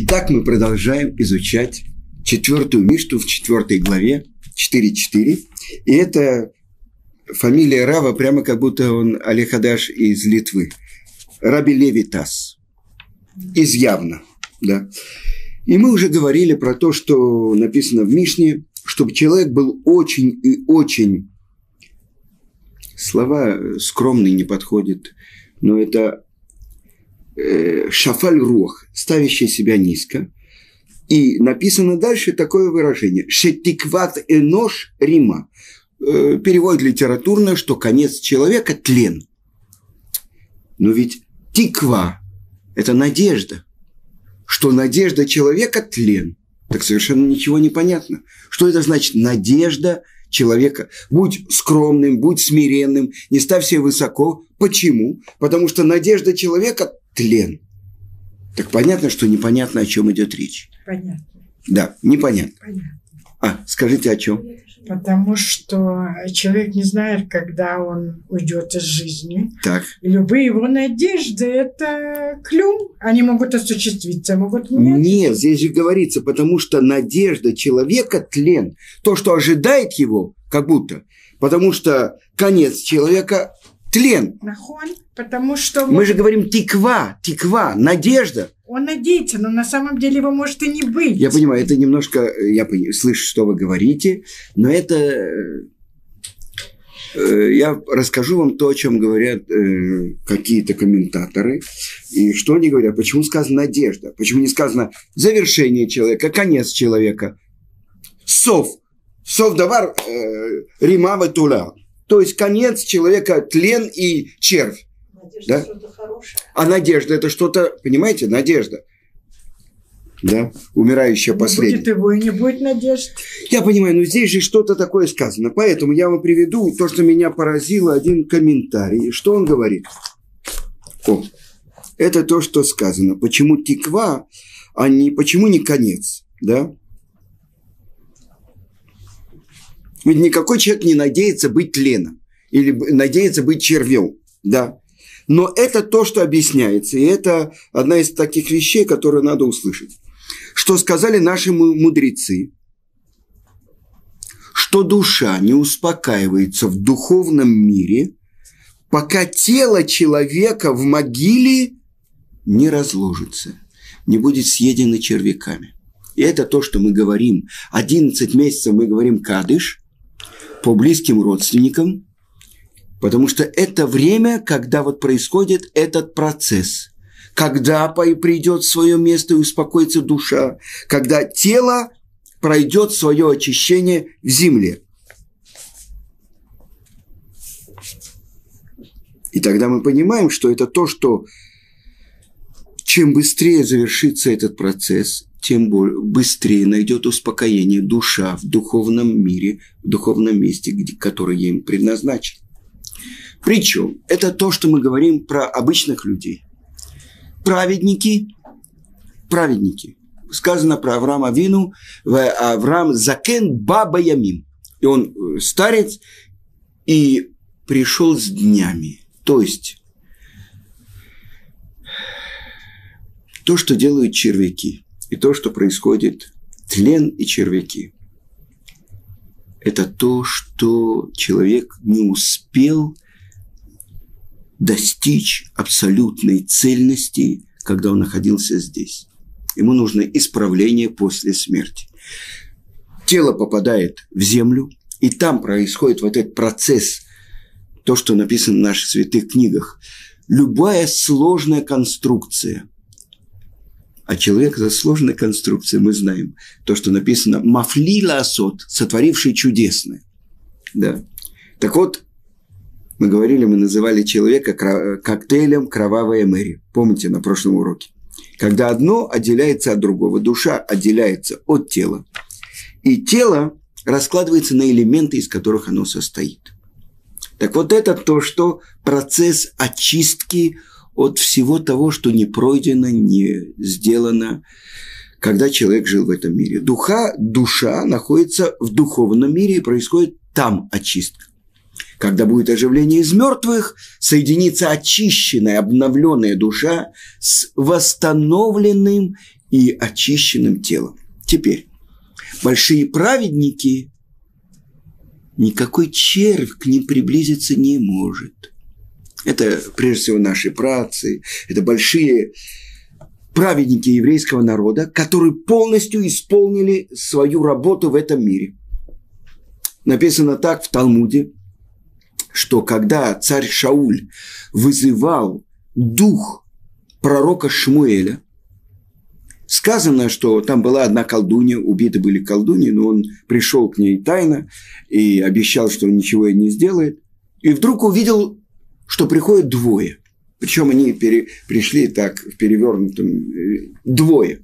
Итак, мы продолжаем изучать четвертую Мишту в четвертой главе, 4.4. И это фамилия Рава, прямо как будто он Алехадаш из Литвы. Раби Левитас. Из явно, да. И мы уже говорили про то, что написано в Мишне, чтобы человек был очень и очень... Слова скромный не подходит, но это э, шафаль рух, ставящий себя низко. И написано дальше такое выражение. Шетикват энош рима. Э, перевод литературно, что конец человека – тлен. Но ведь тиква – это надежда. Что надежда человека – тлен. Так совершенно ничего не понятно. Что это значит надежда человека? Будь скромным, будь смиренным, не ставь себя высоко. Почему? Потому что надежда человека тлен. Так понятно, что непонятно, о чем идет речь. Понятно. Да, непонятно. Понятно. А, скажите, о чем? Потому что человек не знает, когда он уйдет из жизни. Так. И любые его надежды – это клюм. Они могут осуществиться, могут нет. Нет, здесь же говорится, потому что надежда человека – тлен. То, что ожидает его, как будто. Потому что конец человека – тлен. Нахон, потому что Мы же говорим тиква, тиква, надежда. он надеется, но на самом деле его может и не быть. Я понимаю, это немножко, я слышу, что вы говорите, но это... э, э, Я расскажу вам то, о чем говорят э, какие-то комментаторы, и что они говорят, почему сказано надежда, почему не сказано завершение человека, конец человека, сов, сов давар э, римава тула, то есть конец человека, тлен и червь. Да? А надежда это что-то, понимаете, надежда. Да, умирающая Не последняя. будет его и не будет надежд. Я понимаю, но здесь же что-то такое сказано. Поэтому я вам приведу то, что меня поразило, один комментарий. Что он говорит? О, это то, что сказано. Почему тиква, а не почему не конец? Да? Ведь никакой человек не надеется быть тленом или надеется быть червем. Да? Но это то, что объясняется. И это одна из таких вещей, которые надо услышать. Что сказали наши му- мудрецы, что душа не успокаивается в духовном мире, пока тело человека в могиле не разложится, не будет съедено червяками. И это то, что мы говорим. 11 месяцев мы говорим кадыш по близким родственникам, потому что это время, когда вот происходит этот процесс. Когда придет свое место и успокоится душа, когда тело пройдет свое очищение в земле. И тогда мы понимаем, что это то, что чем быстрее завершится этот процесс, тем бо- быстрее найдет успокоение душа в духовном мире, в духовном месте, где, который ей предназначен. Причем это то, что мы говорим про обычных людей. Праведники, праведники. Сказано про Авраама Вину, Авраам Закен Баба Ямим. И он э, старец и пришел с днями. То есть то, что делают червяки, и то, что происходит, тлен и червяки, это то, что человек не успел достичь абсолютной цельности, когда он находился здесь. Ему нужно исправление после смерти. Тело попадает в землю, и там происходит вот этот процесс, то, что написано в наших святых книгах. Любая сложная конструкция, а человек за сложной конструкцией, мы знаем, то, что написано «мафлила асот», сотворивший чудесное. Да. Так вот, мы говорили, мы называли человека коктейлем «Кровавая Мэри». Помните на прошлом уроке? Когда одно отделяется от другого, душа отделяется от тела, и тело раскладывается на элементы, из которых оно состоит. Так вот это то, что процесс очистки от всего того, что не пройдено, не сделано, когда человек жил в этом мире. Духа, душа находится в духовном мире, и происходит там очистка. Когда будет оживление из мертвых, соединится очищенная, обновленная душа с восстановленным и очищенным телом. Теперь, большие праведники, никакой червь к ним приблизиться не может. Это, прежде всего, наши працы, это большие праведники еврейского народа, которые полностью исполнили свою работу в этом мире. Написано так в Талмуде, что когда царь Шауль вызывал дух пророка Шмуэля, сказано, что там была одна колдунья, убиты были колдуньи, но он пришел к ней тайно и обещал, что ничего не сделает. И вдруг увидел, что приходят двое. Причем они пере, пришли так в перевернутом э, двое.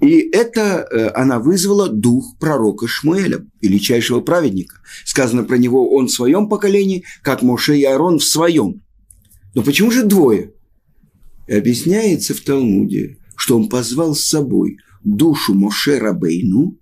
И это э, она вызвала дух пророка Шмуэля, величайшего праведника. Сказано про него, он в своем поколении, как Моше и Аарон в своем. Но почему же двое? И объясняется в Талмуде, что он позвал с собой душу Моше Рабейну,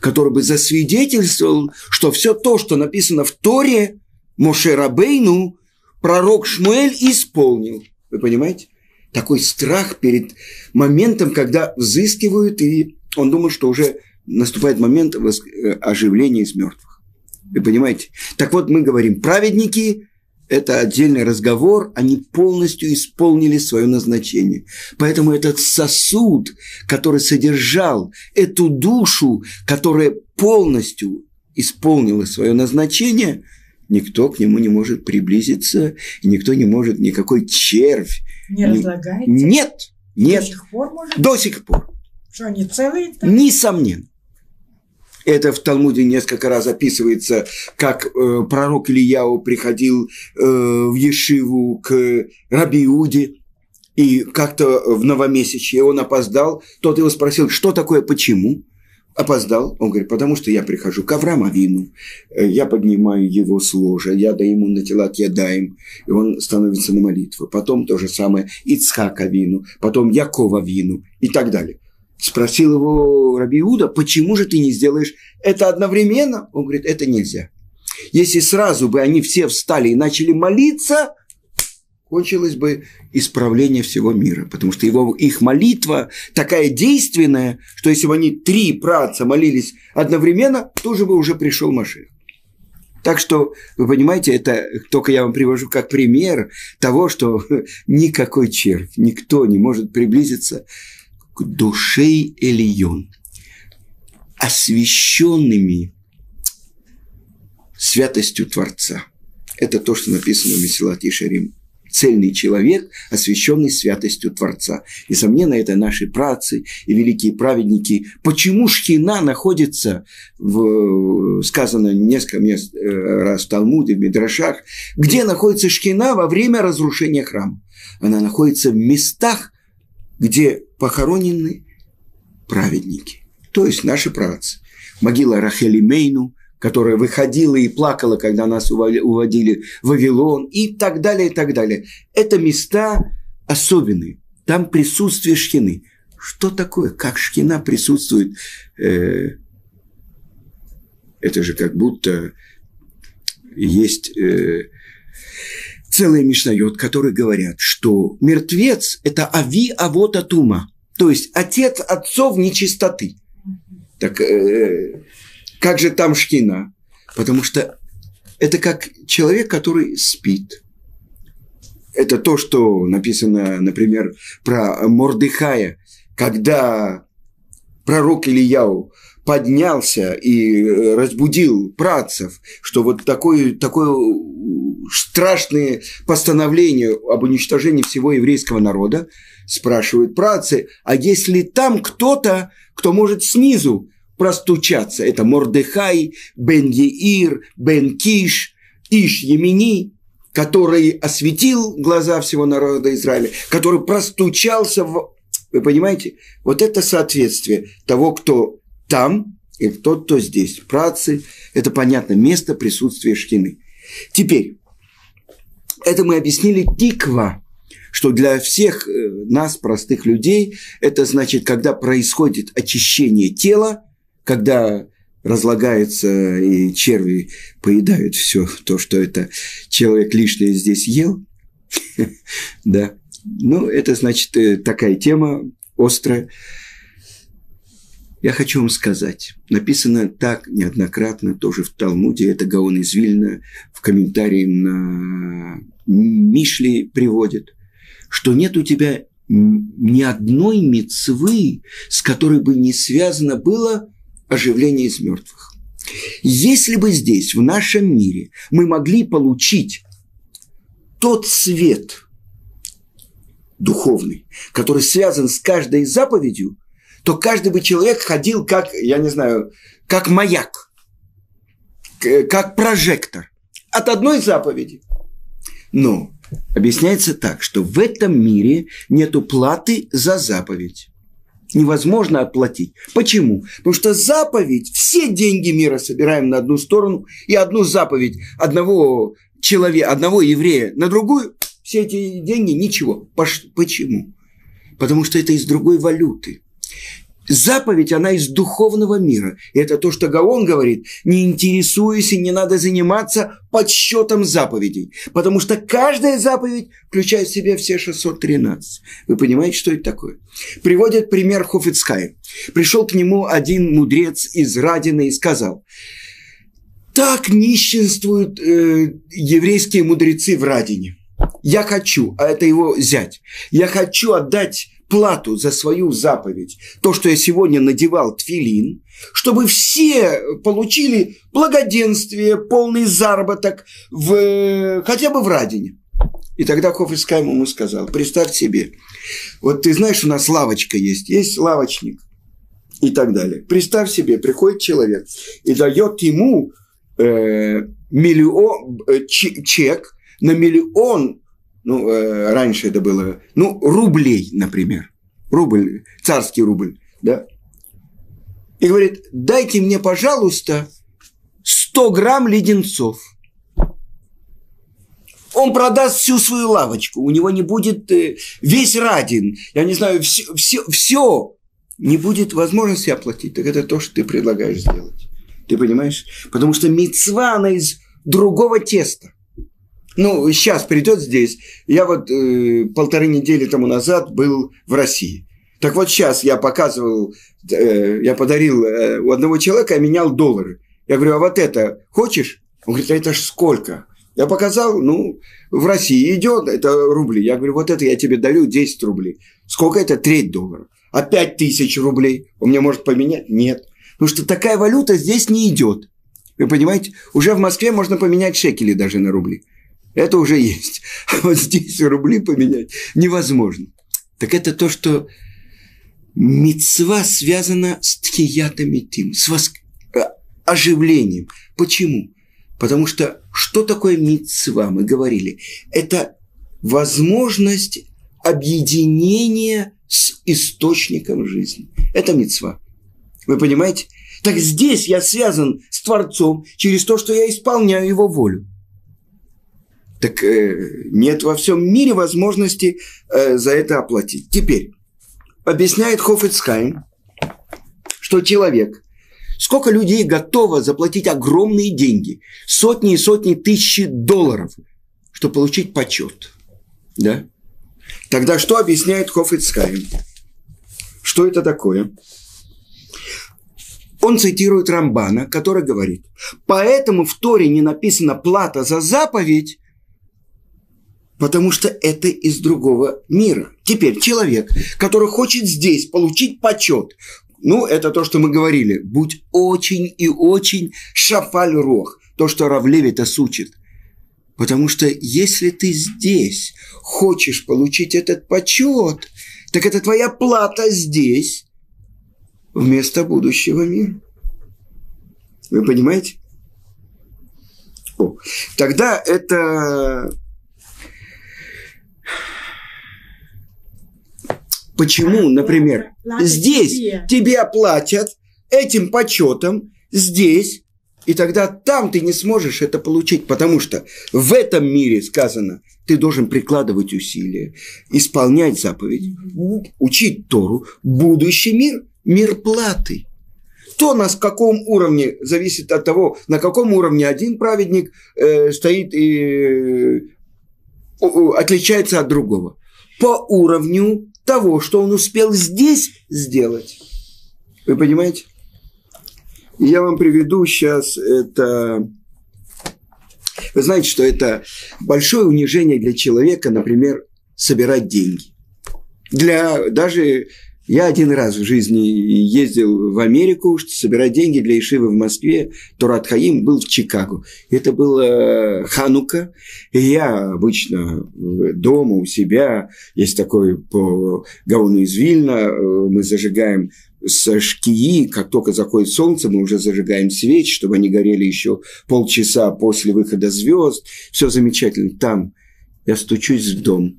который бы засвидетельствовал, что все то, что написано в Торе, Моше Рабейну пророк Шмуэль исполнил. Вы понимаете? Такой страх перед моментом, когда взыскивают, и он думает, что уже наступает момент э, оживления из мертвых. Вы понимаете? Так вот, мы говорим, праведники – это отдельный разговор, они полностью исполнили свое назначение. Поэтому этот сосуд, который содержал эту душу, которая полностью исполнила свое назначение – никто к нему не может приблизиться, и никто не может, никакой червь. Не разлагается? Нет, нет. До сих пор может? До сих пор. Что, они целые? -то? Несомненно. Это в Талмуде несколько раз описывается, как э, пророк Ильяу приходил э, в Ешиву к Раби Иуде, и как-то в новомесячье он опоздал. Тот его спросил, что такое, почему? Опоздал. Он говорит, потому что я прихожу к Аврааму Авину, э, я поднимаю его с ложа, я даю ему на тела ядаем, и он становится на молитву. Потом то же самое Ицхак Авину, потом Якова Авину и так далее. Спросил его Раби Иуда, почему же ты не сделаешь это одновременно? Он говорит, это нельзя. Если сразу бы они все встали и начали молиться – кончилось бы исправление всего мира, потому что его, их молитва такая действенная, что если бы они три праца молились одновременно, тоже бы уже пришел Машин. Так что, вы понимаете, это только я вам привожу как пример того, что никакой червь, никто не может приблизиться к душе Элион, освященными святостью Творца. Это то, что написано в Месилат Ишарим цельный человек, освященный святостью Творца. Несомненно, это наши працы и великие праведники. Почему Шхина находится, в, сказано несколько мест, э, раз в Талмуде, в Мидрашах, где находится Шхина во время разрушения храма? Она находится в местах, где похоронены праведники, то есть наши працы. Могила Рахели Мейну – которая выходила и плакала, когда нас уводили в Вавилон и так далее, и так далее. Это места особенные. Там присутствие шхины. Что такое? Как шхина присутствует? Э, это же как будто есть э, целый мишнает, которые говорят, что мертвец – это ави авота тума, то есть отец отцов нечистоты. Так э, как же там шкина? Потому что это как человек, который спит. Это то, что написано, например, про Мордыхая, когда пророк Ильяу поднялся и разбудил працев, что вот такое, такое страшное постановление об уничтожении всего еврейского народа, спрашивают працы, а если там кто-то, кто может снизу простучаться. Это Мордехай, Бен Еир, Бен Киш, Иш Емини, который осветил глаза всего народа Израиля, который простучался в... Вы понимаете? Вот это соответствие того, кто там, и тот, кто здесь. Працы – это, понятно, место присутствия шкины. Теперь, это мы объяснили тиква, что для всех э, нас, простых людей, это значит, когда происходит очищение тела, когда разлагается и черви поедают все то, что это человек лишнее здесь ел. Да. Ну, это значит э, такая тема, острое. Я хочу вам сказать, написано так неоднократно, тоже в Талмуде, это Гаон из Вильна в комментарии на Мишли приводит, что нет у тебя ни одной мецвы, с которой бы не связано было оживление из мертвых. Если бы здесь, в нашем мире, мы могли получить тот свет духовный, который связан с каждой заповедью, то каждый бы человек ходил как, я не знаю, как маяк, как прожектор от одной заповеди. Но объясняется так, что в этом мире нет платы за заповедь. Невозможно оплатить. Почему? Потому что заповедь, все деньги мира собираем на одну сторону, и одну заповедь одного человека, одного еврея на другую, все эти деньги ничего. Почему? Потому что это из другой валюты. Заповедь, она из духовного мира. И это то, что Гаон говорит, не интересуйся, не надо заниматься подсчетом заповедей. Потому что каждая заповедь включает в себя все 613. Вы понимаете, что это такое? Приводит пример Хофицкая. Пришел к нему один мудрец из Радины и сказал, так нищенствуют э, еврейские мудрецы в Радине. Я хочу, а это его зять, я хочу отдать плату за свою заповедь, то, что я сегодня надевал тфилин, чтобы все получили благоденствие, полный заработок в, хотя бы в Радине. И тогда Хофискайм ему сказал, представь себе, вот ты знаешь, у нас лавочка есть, есть лавочник и так далее. Представь себе, приходит человек и дает ему э, миллион, э, чек на миллион ну, э, раньше это было, ну, рублей, например, рубль, царский рубль, да, и говорит, дайте мне, пожалуйста, 100 грамм леденцов. Он продаст всю свою лавочку, у него не будет э, весь радин, я не знаю, все, все, все, не будет возможности оплатить. Так это то, что ты предлагаешь сделать. Ты понимаешь? Потому что мецва, она из другого теста. Ну, сейчас придет здесь. Я вот э, полторы недели тому назад был в России. Так вот сейчас я показывал, э, я подарил э, у одного человека, я менял доллары. Я говорю, а вот это хочешь? Он говорит, а это ж сколько? Я показал, ну, в России идет, это рубли. Я говорю, вот это я тебе дарю 10 рублей. Сколько это? Треть доллара. А 5 тысяч рублей он мне может поменять? Нет. Потому что такая валюта здесь не идет. Вы понимаете? Уже в Москве можно поменять шекели даже на рубли. Это уже есть. А вот здесь рубли поменять невозможно. Так это то, что мецва связана с тхиятами тим, с воск... Э, оживлением. Почему? Потому что что такое мецва, мы говорили? Это возможность объединения с источником жизни. Это мецва. Вы понимаете? Так здесь я связан с Творцом через то, что я исполняю Его волю так э, нет во всем мире возможности э, за это оплатить. Теперь, объясняет Хофицкайм, что человек, сколько людей готово заплатить огромные деньги, сотни и сотни тысяч долларов, чтобы получить почет. Да? Тогда что объясняет Хофицкайм? Что это такое? Он цитирует Рамбана, который говорит, поэтому в Торе не написано плата за заповедь, потому что это из другого мира. Теперь человек, который хочет здесь получить почет, ну, это то, что мы говорили, будь очень и очень шафаль рох, то, что Равлевита сучит. Потому что если ты здесь хочешь получить этот почет, так это твоя плата здесь вместо будущего мира. Вы понимаете? О, тогда это Почему, например, здесь тебе платят этим почетом, здесь, и тогда там ты не сможешь это получить, потому что в этом мире сказано, ты должен прикладывать усилия, исполнять заповеди, учить Тору, будущий мир, мир платы. То, на каком уровне, зависит от того, на каком уровне один праведник э, стоит и э, отличается от другого. По уровню того, что он успел здесь сделать. Вы понимаете? Я вам приведу сейчас это... Вы знаете, что это большое унижение для человека, например, собирать деньги. Для даже я один раз в жизни ездил в Америку, чтобы собирать деньги для Ишивы в Москве. Турат Хаим был в Чикаго. Это было Ханука. И я обычно дома у себя, есть такой по Гауну из Вильна, мы зажигаем со шкии, как только заходит солнце, мы уже зажигаем свечи, чтобы они горели еще полчаса после выхода звезд. Все замечательно. Там я стучусь в дом.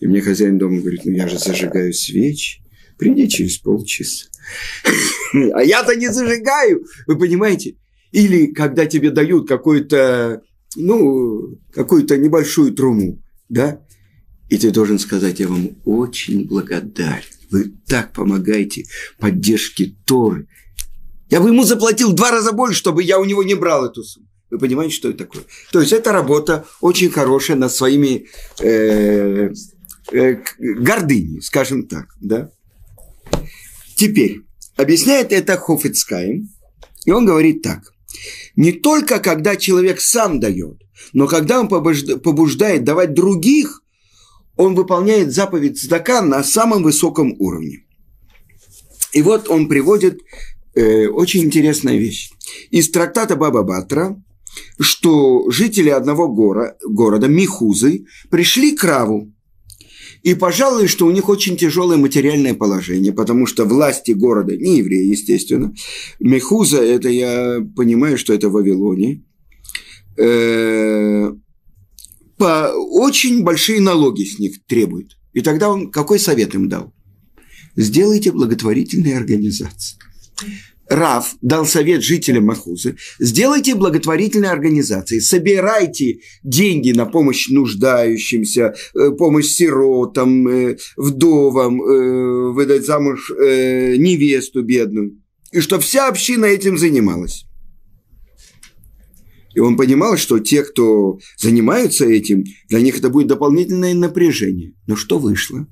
И мне хозяин дома говорит, ну я же зажигаю свечи приди через полчаса. А я-то не зажигаю, вы понимаете? Или когда тебе дают какую-то, ну, какую-то небольшую труму, да, и ты должен сказать, я вам очень благодарен. Вы так помогаете поддержке Торы. Я бы ему заплатил два раза больше, чтобы я у него не брал эту сумму. Вы понимаете, что это такое? То есть, это работа очень хорошая над своими э, э, гордыней, скажем так, да? Теперь, объясняет это Хофицкайм, и он говорит так. Не только когда человек сам дает, но когда он побуждает давать других, он выполняет заповедь Цдака на самом высоком уровне. И вот он приводит э, очень интересная вещь. Из трактата Баба Батра, что жители одного гора, города Михузы пришли к Раву и, пожалуй, что у них очень тяжелое материальное положение, потому что власти города, не евреи, естественно, Мехуза, это я понимаю, что это в Вавилоне, э, по очень большие налоги с них требуют. И тогда он какой совет им дал? Сделайте благотворительные организации. Рав дал совет жителям Махузы, сделайте благотворительные организации, собирайте деньги на помощь нуждающимся, э, помощь сиротам, э, вдовам, э, выдать замуж невесту бедную. И что вся община этим занималась. И он понимал, что те, кто занимаются этим, для них это будет дополнительное напряжение. Но что вышло?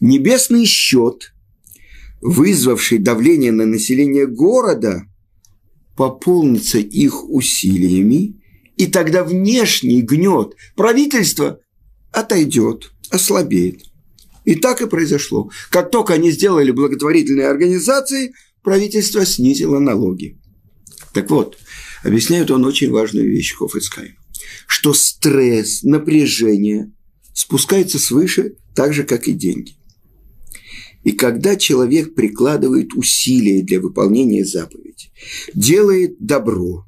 Небесный счет – вызвавший давление на население города, пополнится их усилиями, и тогда внешний гнет правительства отойдет, ослабеет. И так и произошло. Как только они сделали благотворительные организации, правительство снизило налоги. Так вот, объясняет он очень важную вещь Хофицкай, что стресс, напряжение спускается свыше так же, как и деньги. И когда человек прикладывает усилия для выполнения заповеди, делает добро,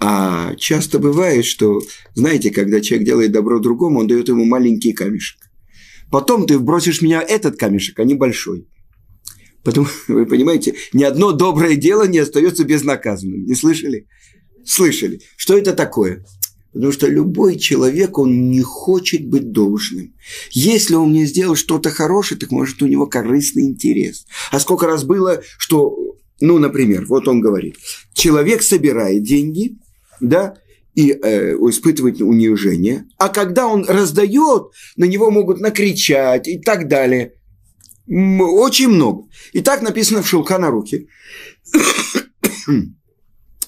а часто бывает, что, знаете, когда человек делает добро другому, он дает ему маленький камешек. Потом ты бросишь меня этот камешек, а не большой. Потому, вы понимаете, ни одно доброе дело не остается безнаказанным. Не слышали? Слышали. Что это такое? Потому что любой человек, он не хочет быть должным. Если он мне сделал что-то хорошее, так может у него корыстный интерес. А сколько раз было, что, ну, например, вот он говорит, человек собирает деньги, да, и э, испытывает унижение, а когда он раздает, на него могут накричать и так далее. Очень много. И так написано в Шулхана Руки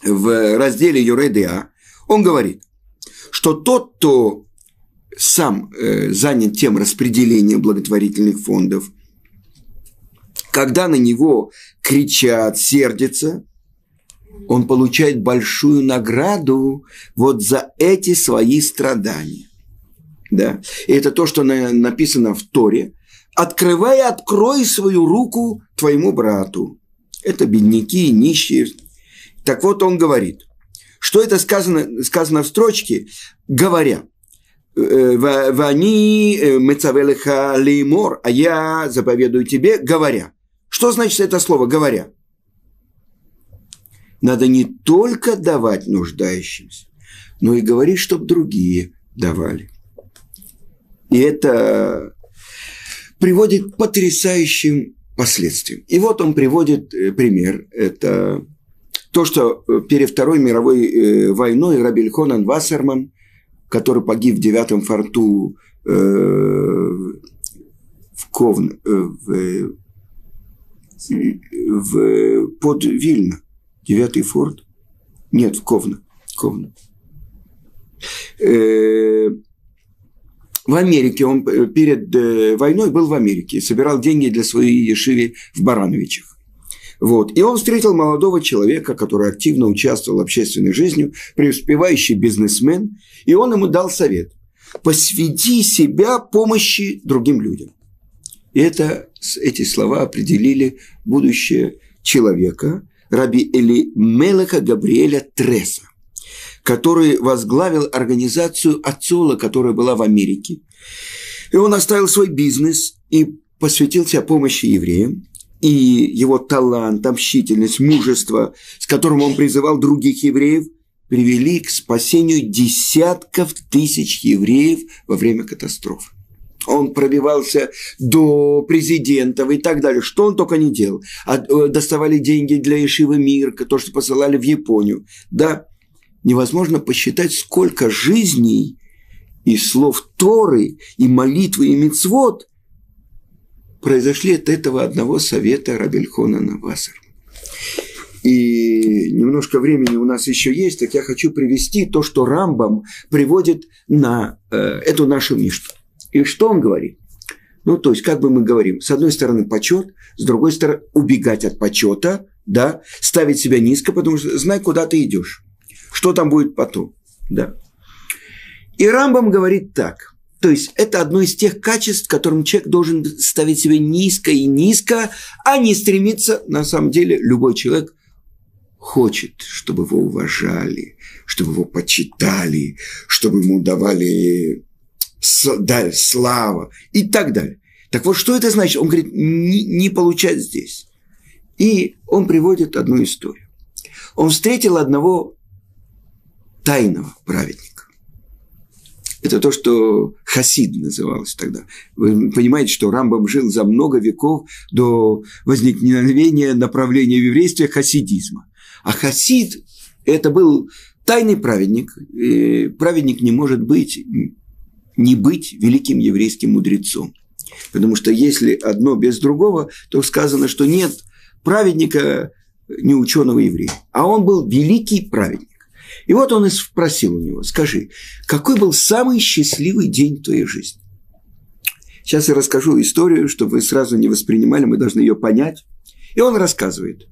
в разделе Юредеа. Он говорит, что тот, кто сам э, занят тем распределением благотворительных фондов, когда на него кричат, сердятся, он получает большую награду вот за эти свои страдания. Да? И это то, что на, написано в Торе. «Открывай, открой свою руку твоему брату». Это бедняки, нищие. Так вот он говорит, что это сказано, сказано в строчке, говоря, «Э, «Вани э, мецавелеха леймор», а я заповедую тебе, говоря. Что значит это слово «говоря»? Надо не только давать нуждающимся, но и говорить, чтобы другие давали. И это приводит к потрясающим последствиям. И вот он приводит э, пример. Это то, что э, перед Второй мировой э, войной Рабель Хонан Вассерман, который погиб в девятом форту э, в Ковна, э, в, в, под Вильно. Девятый форт. Нет, в Ковна. Ковна. Э, в Америке, он перед войной был в Америке, собирал деньги для своей ешиви в Барановичах. Вот. И он встретил молодого человека, который активно участвовал в общественной жизни, преуспевающий бизнесмен, и он ему дал совет. Посвяти себя помощи другим людям. Это, эти слова определили будущее человека, раби Эли Мелеха Габриэля Треса, который возглавил организацию Ацола, которая была в Америке. И он оставил свой бизнес и посвятил себя помощи евреям и его талант, общительность, мужество, с которым он призывал других евреев, привели к спасению десятков тысяч евреев во время катастрофы. Он пробивался до президентов и так далее. Что он только не делал. Э, доставали деньги для Ишивы Мир, то, что посылали в Японию. Да, невозможно посчитать, сколько жизней и слов Торы, и молитвы, и мицвод произошли от этого одного совета Рабельхона Навасар. И немножко времени у нас еще есть, так я хочу привести то, что Рамбам приводит на э, эту нашу Мишту. И что он говорит? Ну, то есть, как бы мы говорим, с одной стороны почет, с другой стороны убегать от почета, да, ставить себя низко, потому что знай, куда ты идешь, что там будет потом, да. И Рамбам говорит так. То есть это одно из тех качеств, которым человек должен ставить себя низко и низко, а не стремиться, на самом деле, любой человек хочет, чтобы его уважали, чтобы его почитали, чтобы ему давали да, слава и так далее. Так вот, что это значит? Он говорит, не, не получать здесь. И он приводит одну историю. Он встретил одного тайного праведника. Это то, что хасид называлось тогда. Вы понимаете, что Рамбам жил за много веков до возникновения направления в еврействе хасидизма. А хасид – это был тайный праведник. И праведник не может быть, не быть великим еврейским мудрецом. Потому что если одно без другого, то сказано, что нет праведника не ученого еврея. А он был великий праведник. И вот он и спросил у него, скажи, какой был самый счастливый день твоей жизни? Сейчас я расскажу историю, чтобы вы сразу не воспринимали, мы должны ее понять. И он рассказывает.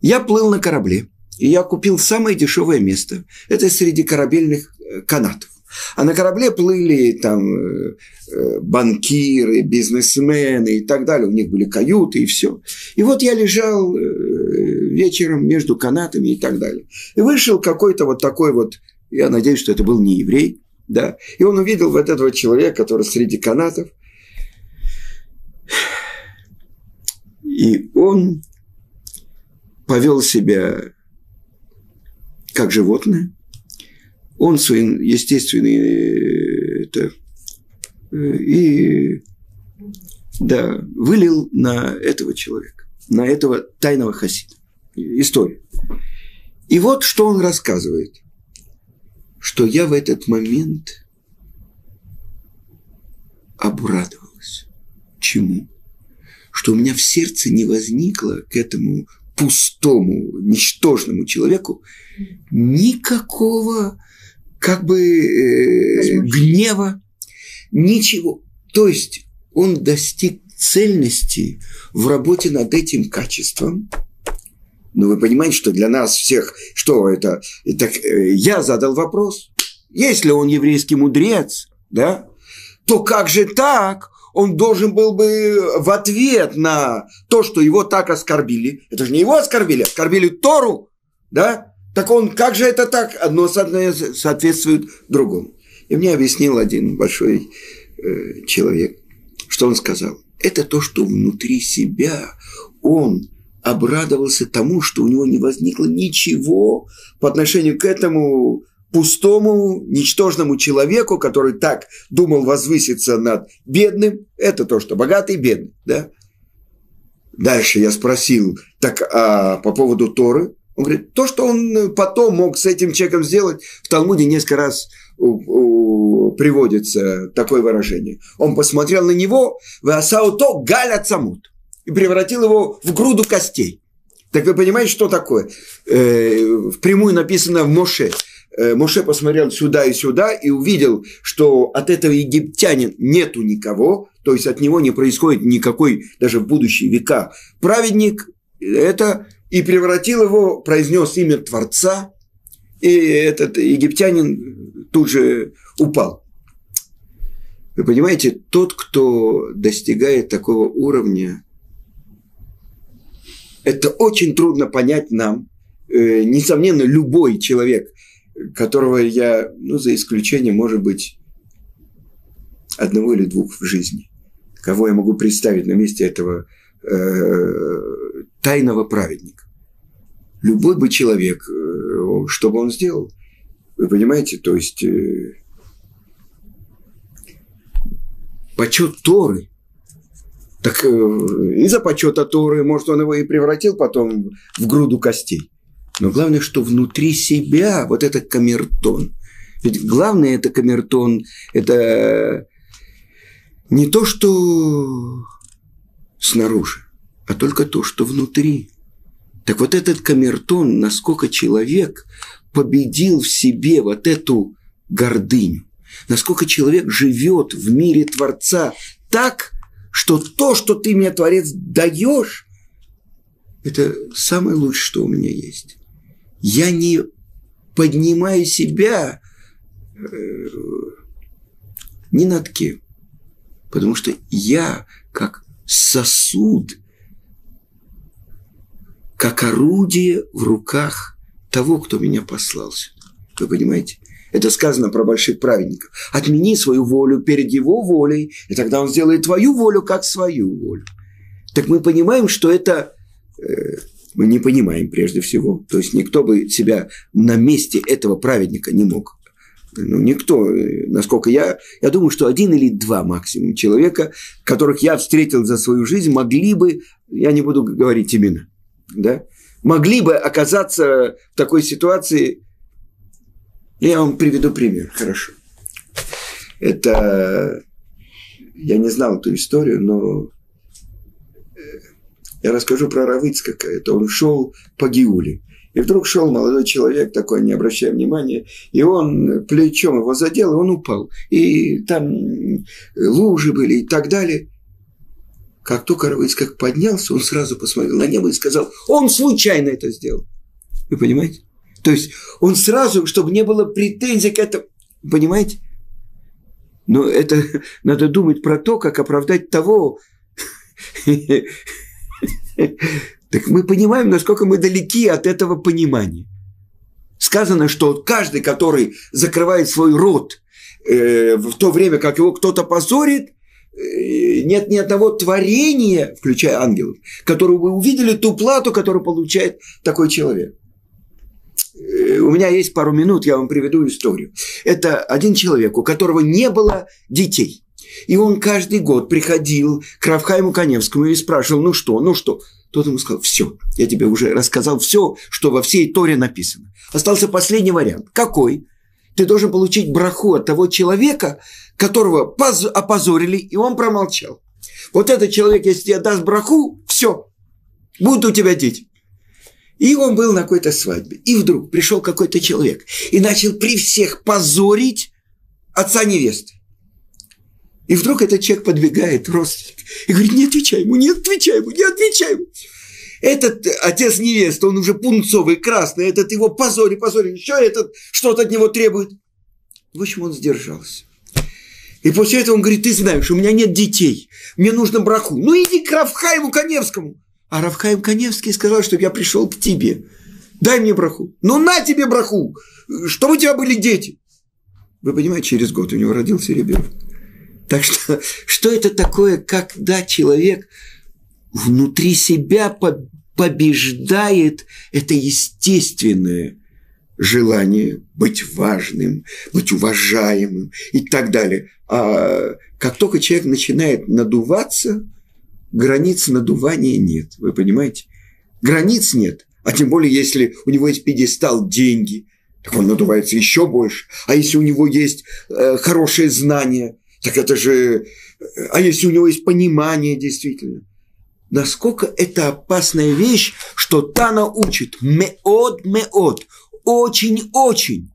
Я плыл на корабле, и я купил самое дешевое место. Это среди корабельных э, канатов. А на корабле плыли там э, э, банкиры, бизнесмены и так далее. У них были каюты и все. И вот я лежал вечером между канатами и так далее. И вышел какой-то вот такой вот, я надеюсь, что это был не еврей, да, и он увидел вот этого человека, который среди канатов, и он повел себя как животное, он свой естественный это, и да, вылил на этого человека, на этого тайного хасида историю. И вот что он рассказывает, что я в этот момент обрадовалась. Чему? Что у меня в сердце не возникло к этому пустому, ничтожному человеку никакого как бы э, гнева, ничего. То есть он достиг цельности в работе над этим качеством – но вы понимаете, что для нас всех, что это? Так э, я задал вопрос. Если он еврейский мудрец, да, то как же так? Он должен был бы в ответ на то, что его так оскорбили. Это же не его оскорбили, оскорбили Тору, да? Так он, как же это так? Одно соответствует другому. И мне объяснил один большой э, человек, что он сказал. Это то, что внутри себя он обрадовался тому, что у него не возникло ничего по отношению к этому пустому, ничтожному человеку, который так думал возвыситься над бедным. Это то, что богатый бедный, да? Дальше я спросил, так а по поводу Торы? Он говорит, то, что он потом мог с этим человеком сделать, в Талмуде несколько раз приводится такое выражение. Он посмотрел на него, то галя цамут, и превратил его в груду костей. Так вы понимаете, что такое? Э, впрямую написано в Моше. Э, Моше посмотрел сюда и сюда и увидел, что от этого египтянина нету никого, то есть от него не происходит никакой, даже в будущие века, праведник, это и превратил его, произнес имя Творца, и этот египтянин тут же упал. Вы понимаете, тот, кто достигает такого уровня, это очень трудно понять нам. Э, несомненно, любой человек, которого я, ну, за исключением, может быть, одного или двух в жизни, кого я могу представить на месте этого э, тайного праведника. Любой бы человек, э, что бы он сделал, вы понимаете, то есть э, почет Торы. Так э, из-за почета Торы, может, он его и превратил потом в груду костей. Но главное, что внутри себя вот этот камертон. Ведь главное это камертон, это не то, что снаружи, а только то, что внутри. Так вот этот камертон, насколько человек победил в себе вот эту гордыню, насколько человек живет в мире Творца так, что то, что ты мне, Творец, даешь, это самое лучшее, что у меня есть. Я не поднимаю себя э, ни над кем, потому что я как сосуд, как орудие в руках того, кто меня послал сюда. Вы понимаете? Это сказано про больших праведников. Отмени свою волю перед его волей, и тогда он сделает твою волю как свою волю. Так мы понимаем, что это... Э, мы не понимаем прежде всего. То есть никто бы себя на месте этого праведника не мог. Ну, никто, насколько я, я думаю, что один или два максимум человека, которых я встретил за свою жизнь, могли бы, я не буду говорить именно, да, могли бы оказаться в такой ситуации, я вам приведу пример, хорошо. Это... Я не знал эту историю, но э, я расскажу про Равыцка. Это он шел по Гиуле. И вдруг шел молодой человек, такой, не обращая внимания, и он плечом его задел, и он упал. И там лужи были и так далее. Как только Равыцкак поднялся, он сразу посмотрел на небо и сказал, он случайно это сделал. Вы понимаете? То есть он сразу, чтобы не было претензий к этому, понимаете? Но это надо думать про то, как оправдать того. Так мы понимаем, насколько мы далеки от этого понимания. Сказано, что каждый, который закрывает свой рот э, в то время, как его кто-то позорит, э, нет ни одного творения, включая ангелов, которые бы увидели ту плату, которую получает такой человек. Э, у меня есть пару минут, я вам приведу историю. Это один человек, у которого не было детей. И он каждый год приходил к Равхайму Каневскому и спрашивал, ну что, ну что? Тот ему сказал, все, я тебе уже рассказал все, что во всей Торе написано. Остался последний вариант. Какой? Ты должен получить браху от того человека, которого опозорили, и он промолчал. Вот этот человек, если тебе даст браху, все, будут у тебя дети. И он был на какой-то свадьбе. И вдруг пришел какой-то человек и начал при всех позорить отца невесты. И вдруг этот человек подбегает, родственник, и говорит, не отвечай ему, не отвечай ему, не отвечай ему. Этот отец невесты, он уже пунцовый, красный, этот его позори, позори, еще этот что-то от него требует. В общем, он сдержался. И после этого он говорит, ты знаешь, у меня нет детей, мне нужно браху. Ну иди к Равхаеву Коневскому. А Равхаим Каневский сказал, чтобы я пришел к тебе. Дай мне браху. Ну на тебе браху, чтобы у тебя были дети. Вы понимаете, через год у него родился ребенок. Так что, что это такое, когда человек внутри себя побеждает это естественное желание быть важным, быть уважаемым и так далее. А как только человек начинает надуваться – границ надувания нет, вы понимаете? Границ нет. А тем более, если у него есть пьедестал, деньги. так он надувается еще больше. А если у него есть э, хорошее знание, так это же... э, А если у него есть понимание действительно? Насколько это опасная вещь, что Тана учит меод, меод, очень-очень,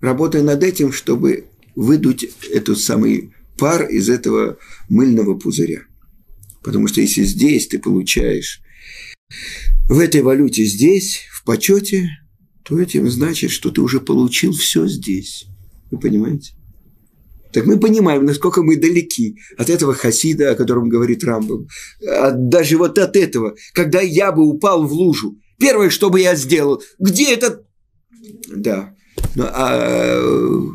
работая над этим, чтобы выдуть эту самый пар из этого мыльного пузыря. Потому что если здесь ты получаешь в этой валюте здесь, в почете, то этим значит, что ты уже получил все здесь. Вы понимаете? Так мы понимаем, насколько мы далеки от этого хасида, о котором говорит Рамбам. От, даже вот от этого. Когда я бы упал в лужу, первое, что бы я сделал, где этот... Да. Но, а,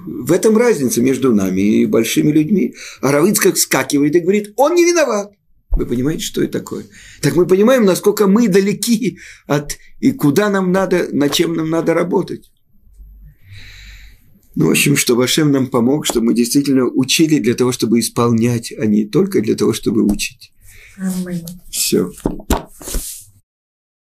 в этом разница между нами и большими людьми. А Равыцкак вскакивает и говорит, он не виноват. Вы понимаете, что это такое? Так мы понимаем, насколько мы далеки от и куда нам надо, над чем нам надо работать. Ну, в общем, чтобы Ашем нам помог, чтобы мы действительно учили для того, чтобы исполнять, а не только для того, чтобы учить. Все.